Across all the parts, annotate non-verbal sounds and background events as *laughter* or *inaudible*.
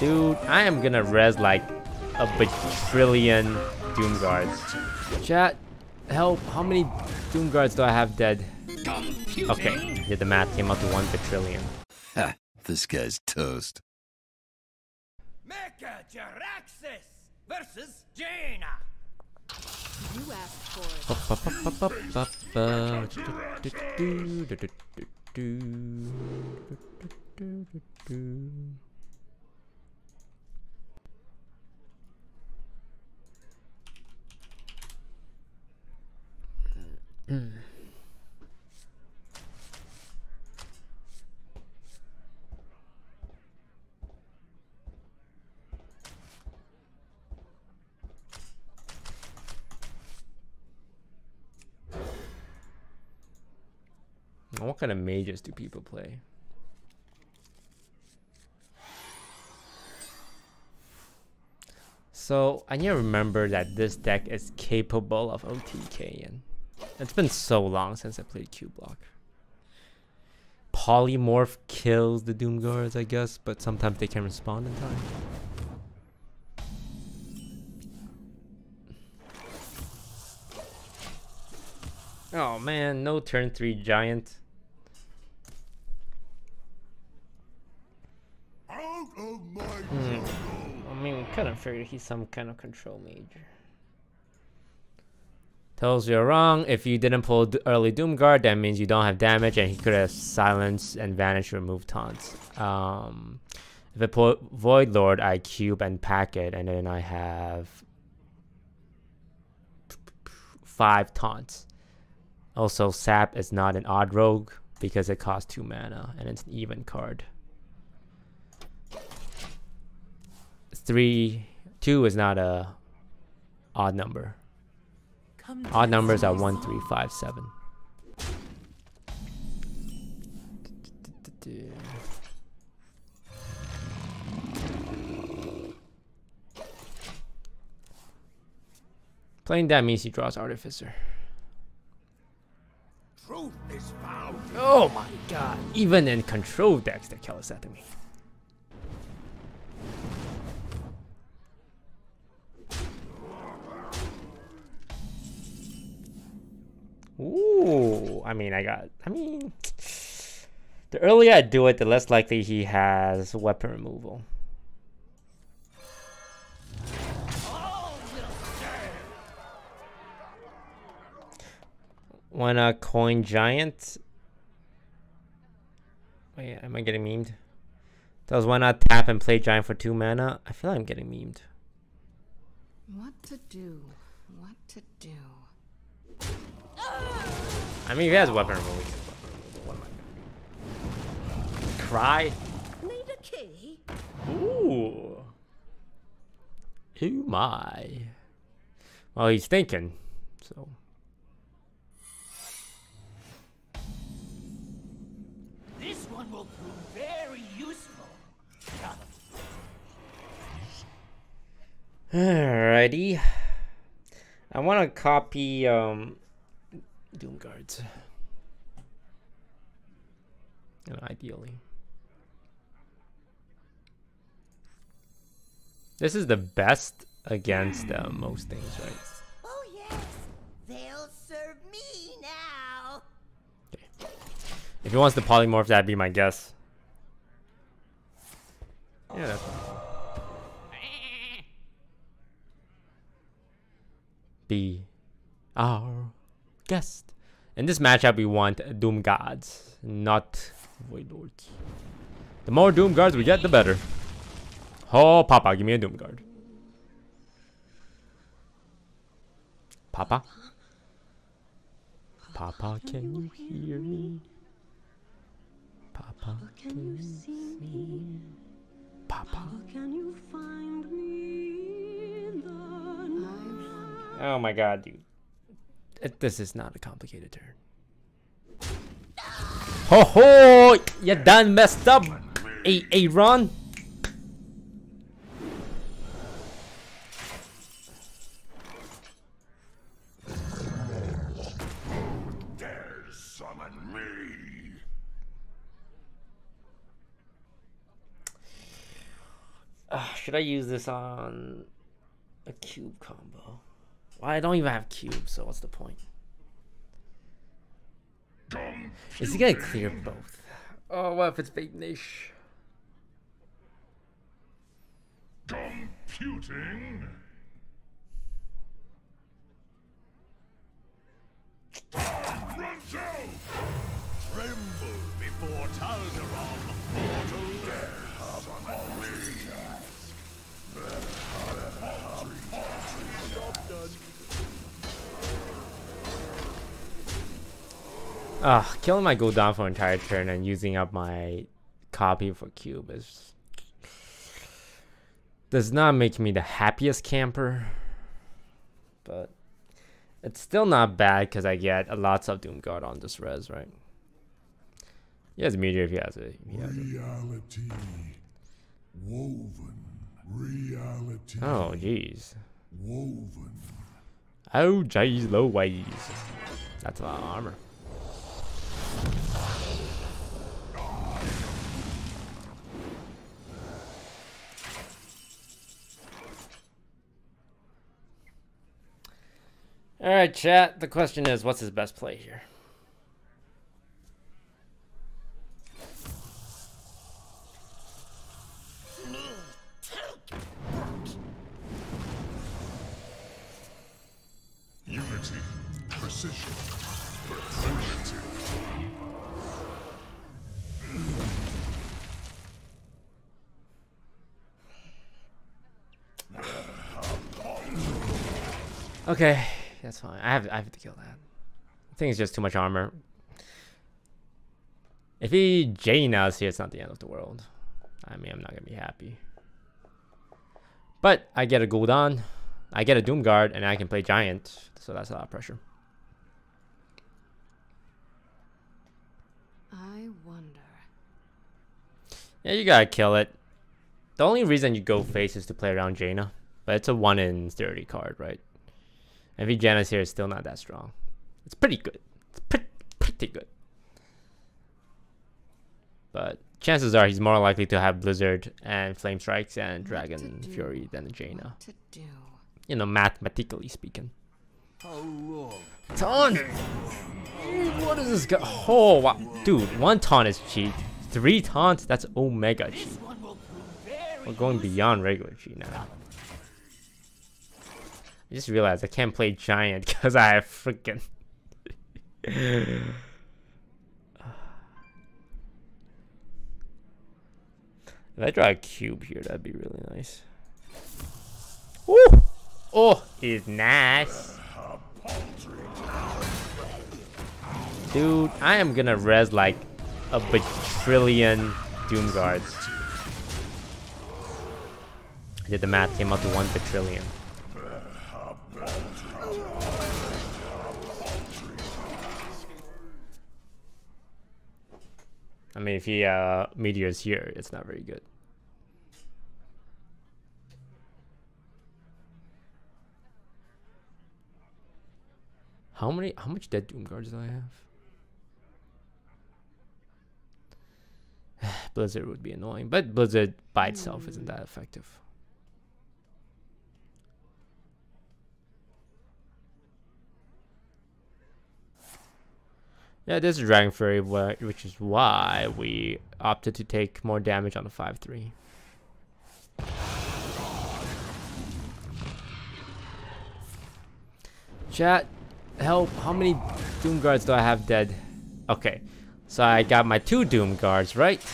Dude, I am gonna res like a bajillion Doom Guards. Chat, help. How many Doom Guards do I have dead? Okay, did the math, came out to one bajillion. Ha, this guy's toast. Mecha Jaraxxus versus Jaina. You asked for it. Mm. What kind of mages do people play? So I need to remember that this deck is capable of OTK and it's been so long since I played Cubelock. Polymorph kills the Doom Guards, I guess, but sometimes they can respond in time. Oh man, no turn 3 giant. Hmm. I mean, we kind of figured he's some kind of control major. Tells you're wrong. If you didn't pull early Doomguard, that means you don't have damage, and he could have silenced and vanished, remove taunts. Um, if I pull Void Lord, I cube and pack it, and then I have five taunts. Also, Sap is not an odd rogue because it costs two mana and it's an even card. Three, two is not a odd number. Odd numbers are one, three, five, seven. Playing that means he draws Artificer. Truth is found. Oh my god. Even in control decks, that kills at me. Ooh, I mean, I got, I mean, the earlier I do it, the less likely he has weapon removal. Wanna coin giant? Wait, am I getting memed? Does why not tap and play giant for two mana? I feel like I'm getting memed. What to do? What to do? I mean, if he has weapon removal, he has weapon removal. What am I? Cry? Need a key? Ooh. Ooh my. Well, he's thinking, so. This one will prove very useful. Alrighty. I want to copy um, Doom Guards. Know, ideally. This is the best against uh, most things, right? Oh yes, they'll serve me now. If he wants to polymorph, that'd be my guess. Yeah, that's fine. Be our guest. In this matchup, we want Doom Guards, not Void Lords. The more Doom Guards we get, the better. Oh, Papa, give me a Doom Guard. Papa? Papa, can you hear me? Papa, can you see me? Papa. Can you find me in the night? Oh my god, dude. It- This is not a complicated turn. Ho ho! You done messed up, A Aaron. Summon ah, me. should I use this on a cube combo? Well, I don't even have cubes, so what's the point? Is he gonna clear both? Oh, what if it's fake niche? Computing. Pronto! Tremble before Talderon, mortal Ah, killing my Gul'dan for an entire turn and using up my copy for cube is does not make me the happiest camper, but it's still not bad because I get a lots of Doomguard on this res, right? He has meteor if he has it. He has it. Woven. Reality. Oh, jeez. Woven. Oh, jeez, low ways. That's a lot of armor. Alright, chat. The question is, what's his best play here? Unity. Precision. Primitive. Okay, that's fine. I have I have to kill that. I think it's just too much armor. If he Jaina's here, it's not the end of the world. I mean, I'm not gonna be happy. But I get a Gul'dan, I get a Doomguard, and I can play Giant, so that's a lot of pressure. I wonder. Yeah, you gotta kill it. The only reason you go face is to play around Jaina, but it's a 1 in 30 card, right? And if here is still not that strong. It's pretty good. It's pretty, pretty good. But chances are he's more likely to have Blizzard and Flame Strikes and Dragon Fury than Jaina. To do? You know, mathematically speaking. How long? Taunt! What is this guy? Oh, wow. Dude, one taunt is cheat. Three taunts? That's Omega cheat. This one will prove very We're going beyond regular cheat now. I just realized I can't play Giant *laughs* because I have freaking. *sighs* if I draw a cube here, that'd be really nice. Woo! Oh, is nice. Dude, I am gonna res like a bajillion Doom Guards. I did the math, came out to one bajillion. I mean, if he uh, meteors here, it's not very good. How many? How much dead Doom Guards do I have? *sighs* Blizzard would be annoying, but Blizzard by itself isn't that effective. Yeah, this is Dragon Fury, which is why we opted to take more damage on the 5-3. Chat, help. How many Doom Guards do I have dead? Okay, so I got my two Doom Guards, right?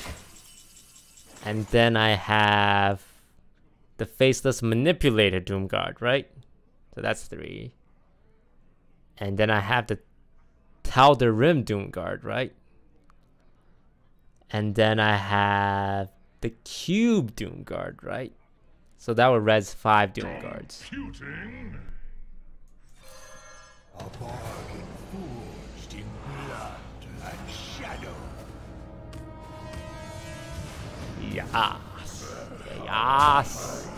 And then I have the Faceless Manipulator Doom Guard, right? So that's three. And then I have the Tal'Darim Doom Guard, right? And then I have the Cube Doom Guard, right? So that would res five Doom Guards. Computing. A bargain forged in blood and shadow. Yes. Yes.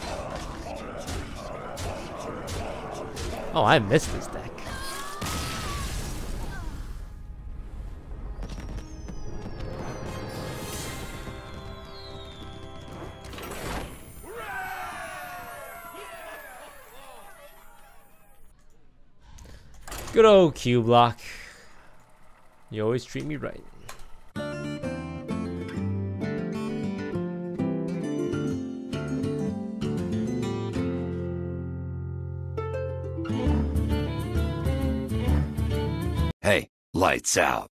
Oh, I missed this deck. Good old Cubelock. You always treat me right. Hey, lights out.